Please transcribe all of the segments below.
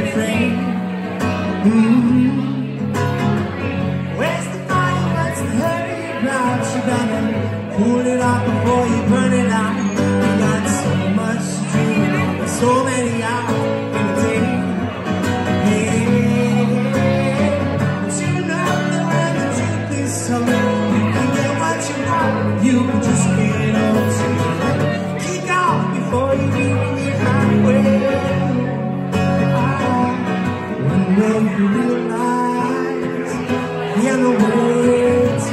refrain. Mm-hmm. Where's the fire, what's the hurry? Gonna it out before you burn it out.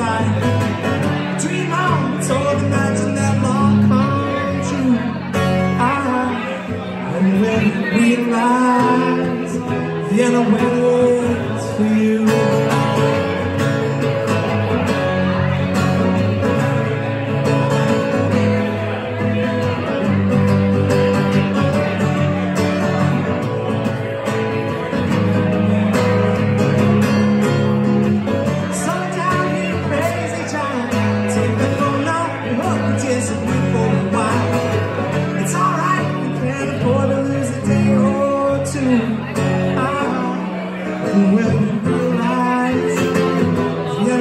Dream on, so imagine that long comes true. Ah, and when we realize the other way.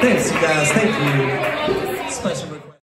Thanks, you guys. Thank you. Special.